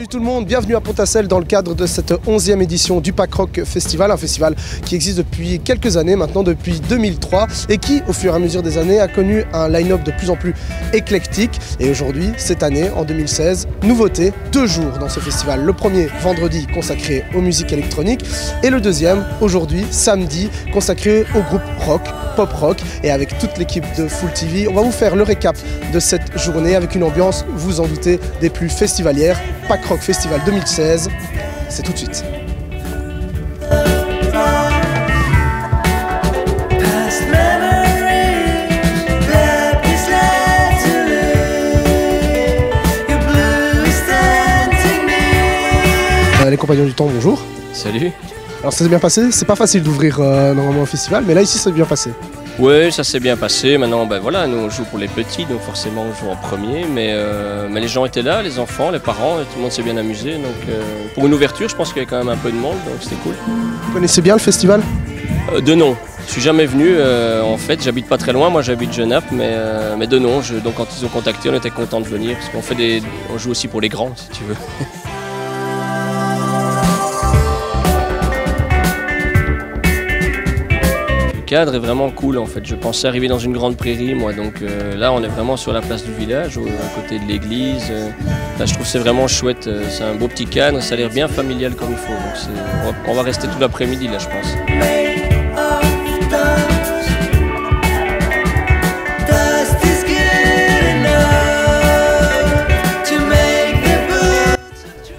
Salut tout le monde, bienvenue à Pontacelle dans le cadre de cette 11e édition du Pack Rock Festival, un festival qui existe depuis quelques années maintenant, depuis 2003, et qui, au fur et à mesure des années, a connu un line-up de plus en plus éclectique. Et aujourd'hui, cette année, en 2016, nouveauté, deux jours dans ce festival. Le premier, vendredi, consacré aux musiques électroniques, et le deuxième, aujourd'hui, samedi, consacré au groupe rock, pop rock, et avec toute l'équipe de Full TV, on va vous faire le récap de cette journée avec une ambiance, vous en doutez, des plus festivalières. Pack Rock Festival 2016, c'est tout de suite. Euh, les compagnons du temps, bonjour. Salut. Alors ça s'est bien passé, c'est pas facile d'ouvrir euh, normalement un festival, mais là ici ça s'est bien passé. Ouais, ça s'est bien passé. Maintenant, ben voilà, nous on joue pour les petits, donc forcément on joue en premier. Mais, euh, mais les gens étaient là, les enfants, les parents, et tout le monde s'est bien amusé. Donc euh, pour une ouverture, je pense qu'il y avait quand même un peu de monde, donc c'était cool. Vous connaissez bien le festival? Euh, de nom. Je suis jamais venu. en fait, j'habite pas très loin. Moi, j'habite Genappe, mais mais de nom. Je- donc quand ils ont contacté, on était content de venir parce qu'on fait des, on joue aussi pour les grands, si tu veux. cadre est vraiment cool en fait. Je pensais arriver dans une grande prairie moi, donc euh, là on est vraiment sur la place du village, à côté de l'église. euh. Là, je trouve c'est vraiment chouette. euh, C'est un beau petit cadre, ça a l'air bien familial comme il faut. Donc on, va, rester tout l'après-midi là, je pense.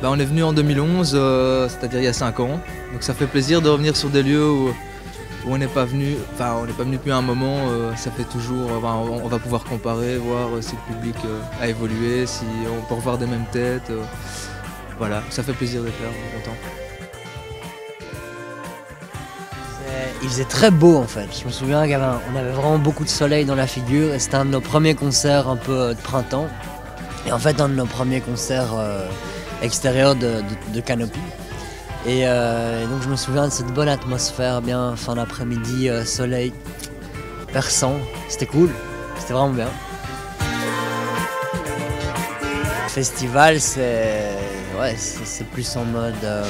Bah, on est venu en 2011, euh, c'est-à-dire il y a 5 ans. Donc ça fait plaisir de revenir sur des lieux où, on n'est pas venu, enfin on n'est pas venu un moment. euh, ça fait toujours, on, va pouvoir comparer, voir euh, si le public euh, a évolué, si on peut revoir des mêmes têtes. voilà, ça fait plaisir d'être là, on est content. Il faisait très beau en fait. Je me souviens qu'on avait, vraiment beaucoup de soleil dans la figure et c'était un de nos premiers concerts un peu de printemps. Et en fait, un de nos premiers concerts extérieurs de, de- de Canopy. Et, euh, et donc, je me souviens de cette bonne atmosphère, bien fin d'après-midi, euh, soleil perçant. C'était cool, c'était vraiment bien. Le festival, c'est ouais, c'est plus en mode euh,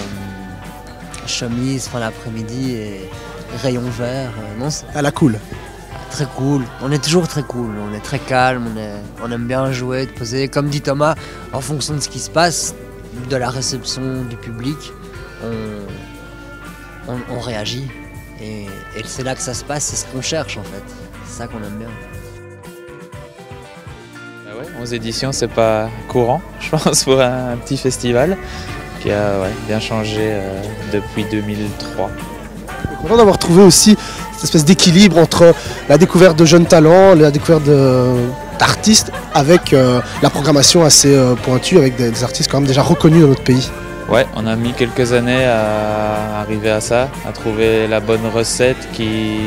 chemise fin d'après-midi et rayon vert. Non, À la cool. très cool. On est toujours très cool. On est très calme. On, est, on aime bien jouer, de poser. Comme dit Thomas, en fonction de ce qui se passe, de la réception du public, on, on, on réagit. Et, et c'est là que ça se passe. C'est ce qu'on cherche en fait. C'est ça qu'on aime bien. Bah ouais, 11 éditions, c'est pas courant, je pense, pour un, petit festival qui a ouais, bien changé euh, depuis 2003. Content d'avoir trouvé aussi cette espèce d'équilibre entre la découverte de jeunes talents, la découverte d'artistes, avec euh, la programmation assez euh, pointue, avec des, des artistes quand même déjà reconnus dans notre pays. Ouais, on a mis quelques années à arriver à ça, à trouver la bonne recette qui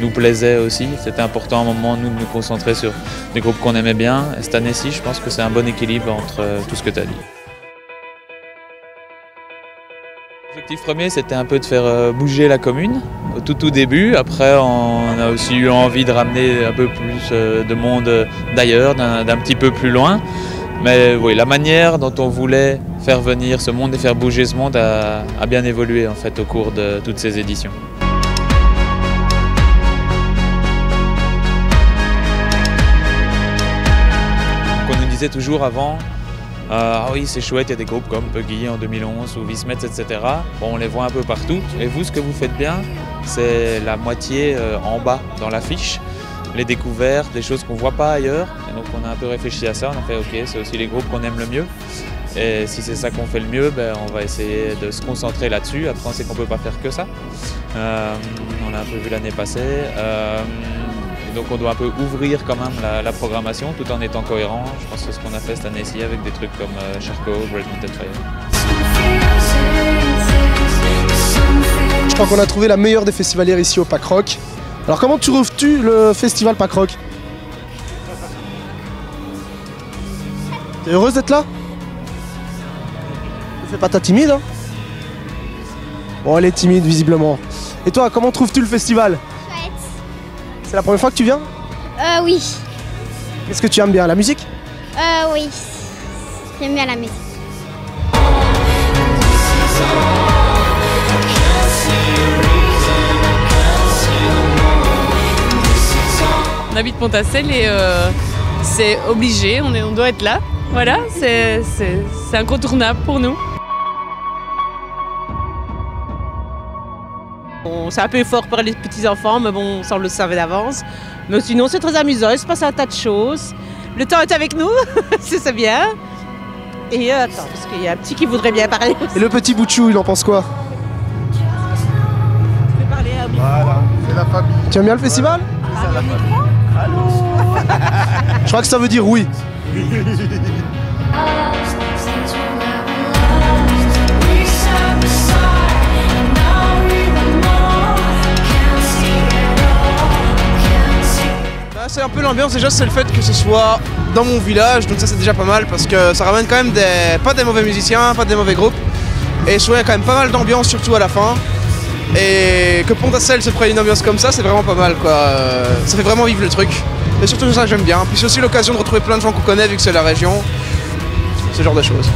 nous plaisait aussi. C'était important à un moment, nous, de nous concentrer sur des groupes qu'on aimait bien. Et cette année-ci, je pense que c'est un bon équilibre entre euh, tout ce que tu as dit. L'objectif premier, c'était un peu de faire euh, bouger la commune au tout tout début. Après, on a aussi eu envie de ramener un peu plus euh, de monde d'ailleurs, d'un petit peu plus loin. Mais oui, la manière dont on voulait faire venir ce monde et faire bouger ce monde a, bien évolué en fait au cours de toutes ces éditions. On nous disait toujours avant, euh, ah oui c'est chouette, il y a des groupes comme Puggy en 2011 ou Vismet, etc. Bon, on les voit un peu partout. Et vous, ce que vous faites bien, c'est la moitié euh, en bas dans l'affiche les découvertes, les choses qu'on voit pas ailleurs. Et donc on a un peu réfléchi à ça, on a fait ok, c'est aussi les groupes qu'on aime le mieux. Et si c'est ça qu'on fait le mieux, ben, on va essayer de se concentrer là-dessus. Après on sait qu'on peut pas faire que ça. Euh, on l'a un peu vu l'année passée. Euh, donc on doit un peu ouvrir quand même la, programmation tout en étant cohérent. Je pense que ce qu'on a fait cette année-ci avec des trucs comme euh, Charco, Bread Mountain. Je crois qu'on a trouvé la meilleure des festivalières ici au Pack Rock. Alors comment tu trouves-tu le festival Pack Rock? T'es heureuse d'être là? Ne fais pas ta timide hein Bon, elle est timide visiblement. Et toi, comment trouves-tu le festival? Chouette. C'est la première fois que tu viens? Euh, oui. Qu'est-ce que tu aimes bien La musique? Euh, oui. J'aime bien la musique. On habite Pontacelle et euh, c'est obligé, on doit être là. Voilà, c'est incontournable pour nous. Bon, c'est un peu fort pour les petits enfants, mais bon, ça on le savait d'avance. Mais sinon, c'est très amusant, il se passe un tas de choses. Le temps est avec nous, c'est c'est bien. Et euh, attends, parce qu'il y a un petit qui voudrait bien parler. Et le petit Bouchou, il en pense quoi Je vais parler à. Voilà, c'est la famille. Tu aimes bien le festival C'est la famille. Je crois que ça veut dire oui. c'est un peu l'ambiance déjà c'est le fait que ce soit dans mon village donc ça c'est déjà pas mal parce que ça ramène quand même des pas des mauvais musiciens, pas des mauvais groupes et il y a quand même pas mal d'ambiance surtout à la fin et que Pontacelle se prenne une ambiance comme ça c'est vraiment pas mal quoi. Ça fait vraiment vivre le truc et surtout ça j'aime bien. Puis c'est aussi l'occasion de retrouver plein de gens qu'on connaît vu que c'est la région ce genre de choses